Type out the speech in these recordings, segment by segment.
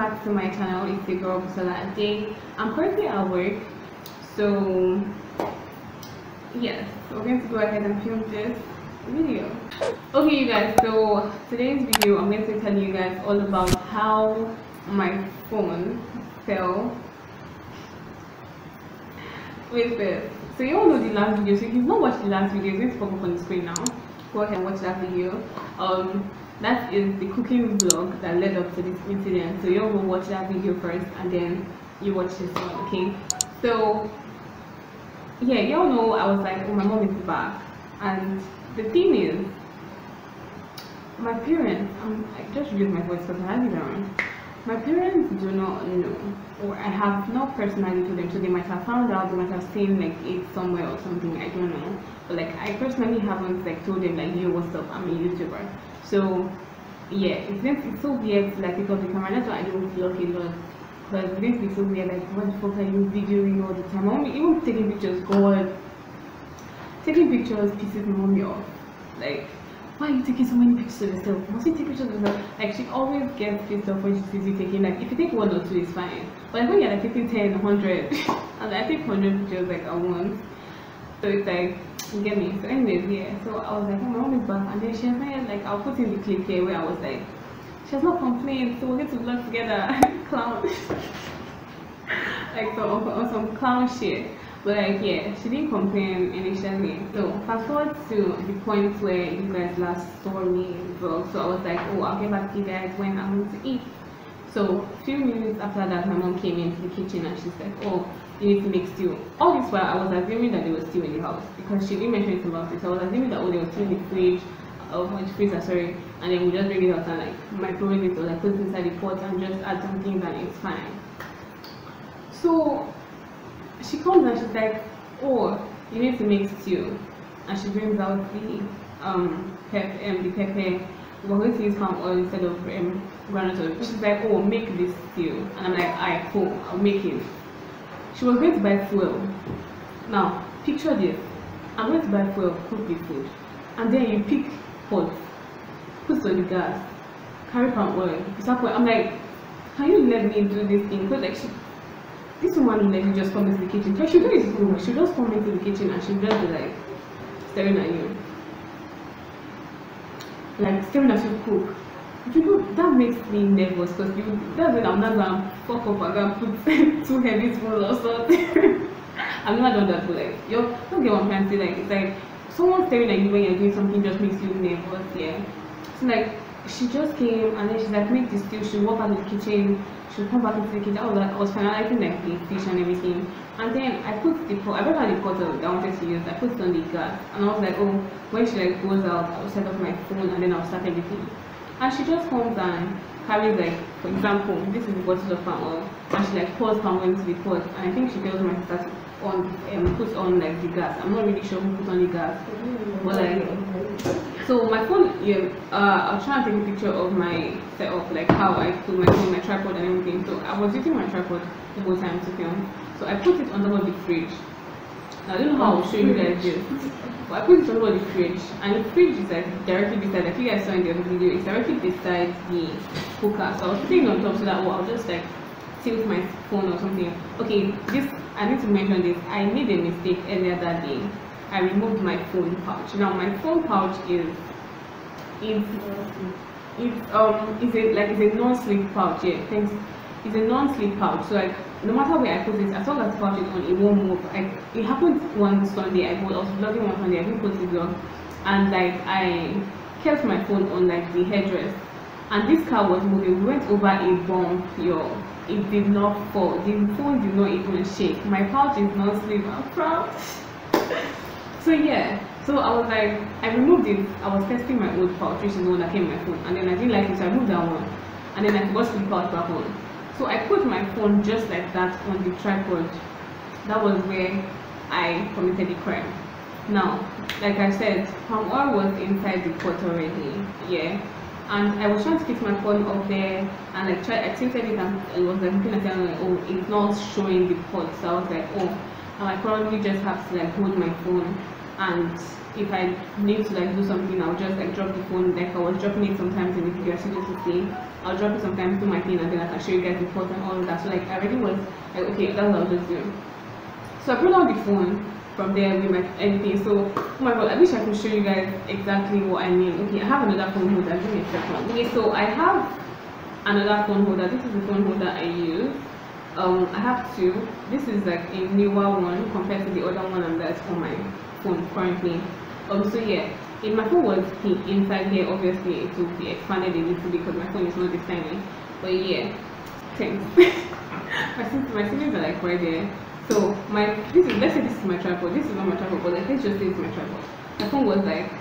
back to my channel it's the girl Day. I'm currently at work so yes we're going to go ahead and film this video. Okay you guys so today's video I'm going to tell you guys all about how my phone fell with this. So you all know the last video so if you've not watched the last video it's going to pop up on the screen now. Go ahead and watch that video. Um that is the cooking vlog that led up to this incident so you all will watch that video first and then you watch this one okay? So yeah y'all know i was like oh my mom is back. And the thing is my parents um, i just use my voice because i have it around my parents do not know or i have not personally told them so they might have found out they might have seen like it somewhere or something i don't know. But like i personally haven't like told them like yo what's up? I'm a youtuber so yeah, it's going be so weird like up the camera. That's why I don't vlog a lot. Because it's going to be so weird, like what the fuck are you videoing all the time? Mommy even taking pictures, God. Taking pictures pisses my mommy off. Like, why are you taking so many pictures of yourself? Must you take pictures of yourself? Like she always gets pissed off when she sees you taking like if you take one or two it's fine. But like when you're like taking 10, 100 and I take 100 pictures like at once. So it's like get me? So anyways, yeah. So I was like, oh, my mom is back, and then she made like I'll put in the clip here where I was like, she has not complained, so we'll get to vlog together, clown, like so on some clown shit. But like yeah, she didn't complain initially. So fast forward to the point where you guys last saw me vlog. So I was like, oh, I'll get back to you guys when I'm going to eat. So a few minutes after that, my mom came into the kitchen and she's like, oh, you need to make stew. All this while I was assuming that they were still in the house because she didn't mention anything about it. So I was assuming that oh, they were still in the fridge, oh, in the freezer, sorry, and then we just bring it out and like microwave it or like put it inside the pot and just add some things and it's fine. So she comes and she's like, oh, you need to make stew, and she brings out the um pepper, um, the pepper. We're going to use palm oil instead of um, groundnut oil. She's like, oh, make this stew, and I'm like, I cool, I'll make it. She was going to buy fuel. Now, picture this. I'm going to buy fuel, cook the food. And then you pick pot, put on the gas, carry palm oil, I'm like, can you let me do this thing? Because like she, this woman like you just come into the kitchen. She do it school. She just come into the kitchen and she just be like staring at you. Like staring at you cook you know that makes me nervous because you that's when I'm not gonna fuck up and gonna put too heavy spoon or something. I've never done that but like you don't get what I'm trying to say like it's like someone staring at you when you're doing something just makes you nervous yeah. So like she just came and then she's like make this stew. She'll walk out of the kitchen she'll come back into the kitchen. I was like I was finalizing like the fish and everything. And then I put the pot I brought out the pot that I wanted to use I put it on the gas. And I was like oh when she like goes out I'll set up my phone and then I'll start everything and she just comes and carries like for example this is the bottle of palm oil and she like pours palm oil into the pot and i think she tells my sister to on um, put on like the gas. I'm not really sure who put on the gas but like so my phone yeah uh i'll try and take a picture of my setup like how i put my phone my tripod and everything. So i was using my tripod the whole time to film. So i put it on top of the fridge I don't know how I'll show you guys this. But I put it over the fridge, and the fridge is like directly beside. Like you guys saw in the other video, it's directly beside the cooker. So I was putting it on top so that well, I'll just like tilt my phone or something. Okay, this I need to mention this. I made a mistake earlier that day. I removed my phone pouch. Now my phone pouch is is it's um it's a like it's a non-slip pouch. Yeah, thanks. It's a non-slip pouch. So like no matter where I put it, as long as I pouch it on, it won't move. Like it happened one Sunday. I was vlogging one Sunday. I didn't put it vlog, and like I kept my phone on like the headrest, and this car was moving. We went over a bump, yo. It did not fall. The phone did not even shake. My pouch is not slip. I'm proud. so yeah. So I was like, I removed it. I was testing my old pouch, which is the one that came in my phone, and then I didn't like it, so I moved that one, and then I put the pouch back on. So I put my phone just like that on the tripod. That was where I committed the crime. Now, like I said, palm oil was inside the pot already, yeah. And I was trying to keep my phone up there and like try I tilted it and it was like looking at it like oh it's not showing the pot. So I was like, oh I probably just have to like hold my phone and if I need to like do something, I'll just like drop the phone. Like I was dropping it sometimes in the video as you to see. I'll drop it sometimes, do my thing, and then I can show you guys the port and all of that. So like I already was like, okay, that's what I'll just do. So I put on the phone from there with my everything. So oh my god, I wish I could show you guys exactly what I mean. Okay, I have another phone holder. Give me a second. Okay, so I have another phone holder. This is the phone holder I use. Um, I have two. This is like a newer one compared to the other one and that's for my phone currently. Um, so yeah, if my phone was inside here, obviously it would be expanded a little because my phone is not this tiny. But yeah, thanks. my siblings, my siblings are like right there. So my this is let's say this is my tripod. This is not my tripod, but like let's just say it's my tripod. My phone was like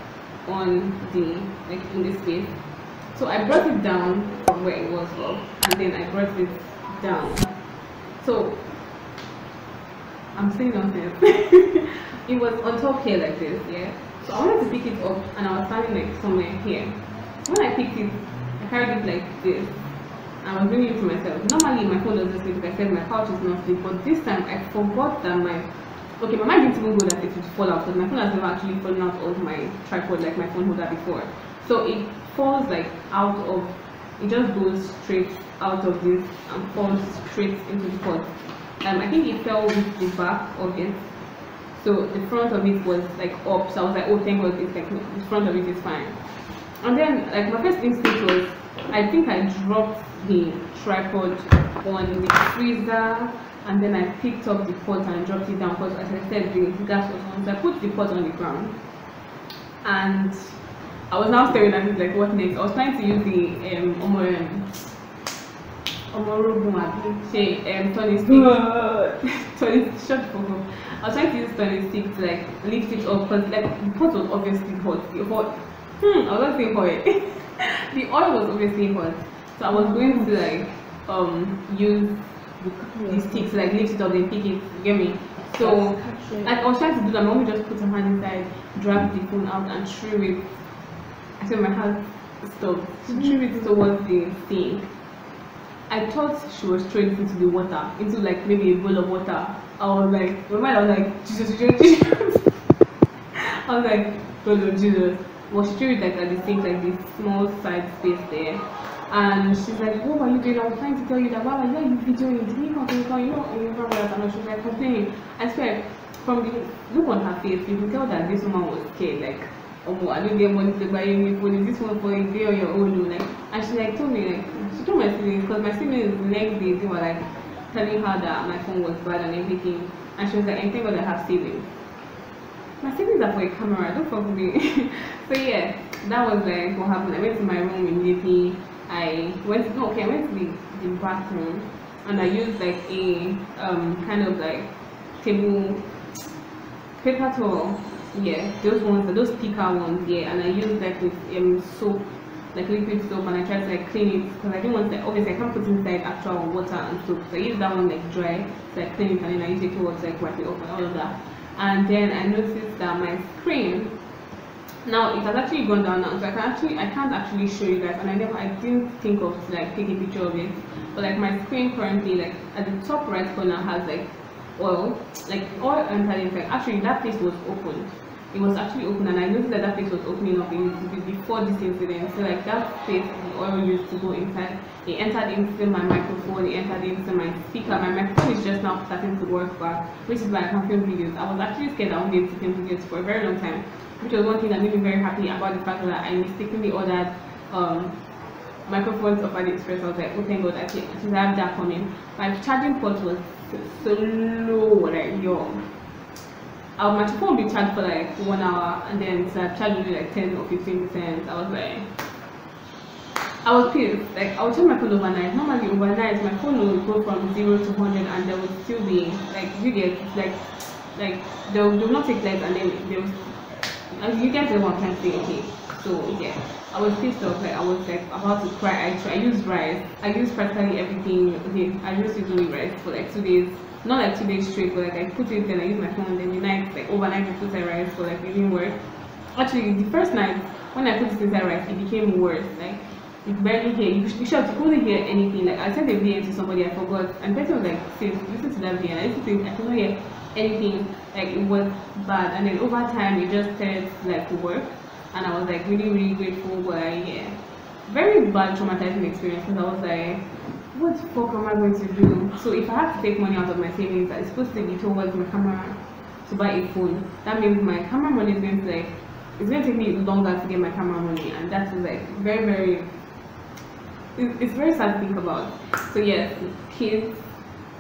on the like in this space. So I brought it down from where it was and then I brought it down. So I'm saying nonsense. it was on top here like this, yeah. So I wanted to pick it up and I was standing like somewhere here. When I picked it, I carried it like this. I was doing it to myself. Normally my phone doesn't sleep because I said my couch is not sleep, but this time I forgot that my okay, my mind didn't even go that it would fall out because my phone has never actually fallen out of my tripod like my phone holder before. So it falls like out of it just goes straight out of this and falls straight into the pot. Um, I think it fell with the back of it. So the front of it was like up. So i was like oh thank god it's like the front of it is fine. And then like my first instinct was i think i dropped the tripod on the freezer and then i picked up the pot and dropped it down because as i said the gas was on. So i put the pot on the ground and i was now staring at it like what next? I was trying to use the um, um Omorogun Abi say um turning stick turning shut for home. I was trying to use turning stick to like lift it up because like the pot was obviously hot. The hot hmm I was not saying hot. the oil was obviously hot. So I was going to like um use the, the stick to like lift it up and pick it, you get me? So like I was trying to do that, my mom just put her hand inside, dragged the phone out and threw it. I said my hand stopped. She threw it towards the sink I thought she was throwing into the water, into like maybe a bowl of water. I was like, my mind, I was like, Jesus, Jesus, Jesus. I was like, oh Lord Jesus. Well, she threw it like at the sink, like this small side space there. And she's like, what are you doing? I was trying to tell you that, why are you videoing? Did you come you know, you remember that? And she was like, complaining. I swear, from the look on her face, you can tell that this woman was scared, like, oh, I don't get money to buy you phone. Is this one for a day on your own? Like, and she like told me like she told my siblings because my siblings the next day they were like telling her that my phone was bad and everything, and she was like, I think God I have siblings. My siblings are for a camera. Don't fuck me. so yeah, that was like what happened. I went to my room immediately. I went no okay. I went to the, the bathroom and I used like a um kind of like table paper towel yeah those ones those picker ones yeah and i use that with um soap like liquid soap and i try to like clean it because i didn't want to obviously i can't put inside actual water and soap so i use that one like dry so i clean it and then i use it towards like wipe it off and all of that and then i noticed that my screen now it has actually gone down now so i can actually i can't actually show you guys and i never i didn't think of like take a picture of it but like my screen currently like at the top right corner has like oil, like oil entered inside. Actually, that place was open. It was actually open, and I noticed that that place was opening up before this incident. So, like that place, the oil used to go inside. It entered into my microphone. It entered into my speaker. My microphone is just now starting to work back, which is why I can film videos. I was actually scared I won't be able to film videos for a very long time, which was one thing that made me very happy about the fact that I mistakenly ordered um, microphones of AliExpress. I was like, oh thank God, I I have that coming. My charging port was so low, like yo. Uh, my phone will be charged for like one hour and then so I charged only like 10 or 15 percent. I was like, I was pissed. Like I would charge my phone overnight. Normally overnight my phone will go from zero to 100 and there would still be like you get like like they will, they will not take less and then they will. You what I'm trying to say, okay? So yeah. I was pissed off, like I was like about to cry. I, I used rice. I used practically everything. Okay, I used to do rice for like two days. Not like two days straight, but like I put it and I used my phone. And then the night, like overnight, I put the rice for like it didn't work. Actually, the first night when I put it inside rice, it became worse. Like you barely hear. You, you should you couldn't hear anything. Like I sent a video to somebody, I forgot, and person was like, "Sis, listen to that video." I listened to it, I could not hear anything like it was bad and then over time it just started like to work and I was like really really grateful but yeah very bad traumatizing experience because I was like what the fuck am I going to do? So if I have to take money out of my savings it's supposed to be towards my camera to buy a phone. That means my camera money is going to like it's going to take me longer to get my camera money and that's like very very it's very sad to think about. So yes kids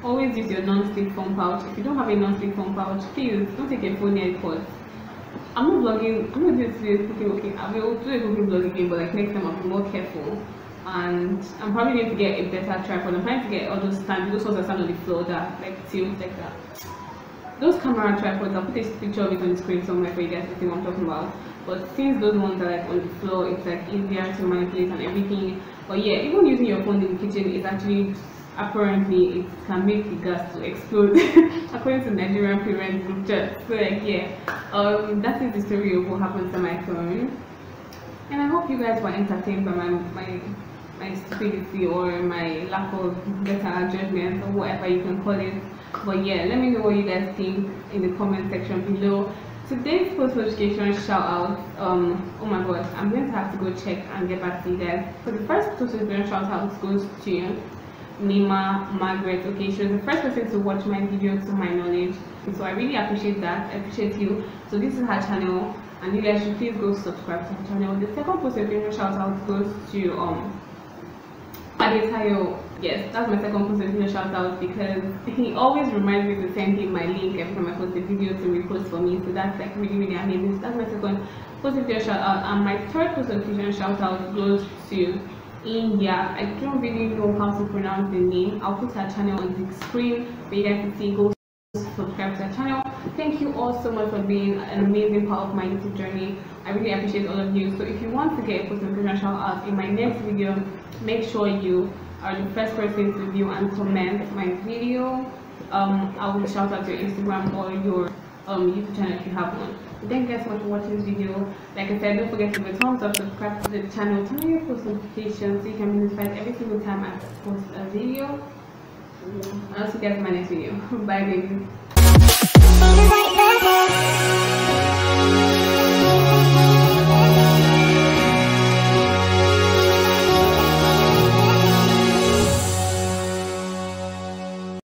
always use your non-stick phone pouch. If you don't have a non-stick phone pouch please don't take your phone near because i'm not vlogging i'm not doing this cooking okay i will do a cooking vlog again but like next time i'll be more careful and i'm probably going to get a better tripod i'm trying to get all those stands those ones that stand on the floor that like tilt like that. Those camera tripods i'll put a picture of it on the screen somewhere for you guys to see what i'm talking about. But since those ones are like on the floor it's like easier to manipulate and everything. But yeah even using your phone in the kitchen is actually apparently it can make the gas to explode. According to Nigerian parents group chat. So like yeah, um that is the story of what happened to my phone. And I hope you guys were entertained by my my my stupidity or my lack of better judgment or whatever you can call it. But yeah, let me know what you guys think in the comment section below. Today's post notification shout out, um, oh my god, I'm going to have to go check and get back to you guys. So the first post notification shout out goes to Nima Margaret. Okay, she was the first person to watch my video to my knowledge. so I really appreciate that. I appreciate you. So this is her channel and you guys should please go subscribe to her channel. The second post notification shout out goes to um Adetayo. Yes, that's my second post notification shout out because he always reminds me to send him my link every time I post a video to repost for me. So that's like really really amazing. So that's my second post notification shout out. And my third post notification shout out goes to India. I don't really know how to pronounce the name. I'll put her channel on the screen for you guys to see. Go subscribe to her channel. Thank you all so much for being an amazing part of my YouTube journey. I really appreciate all of you. So if you want to get a post notification shout out in my next video, make sure you are the first person to view and comment my video. Um, I will shout out your Instagram or your um, YouTube channel if you have one. Thank you guys so much for watching this video. Like I said, don't forget to give a thumbs up, subscribe to the channel, turn on your post notifications so you can be notified every single time I post a video. I'll see you guys in my next video. Bye baby better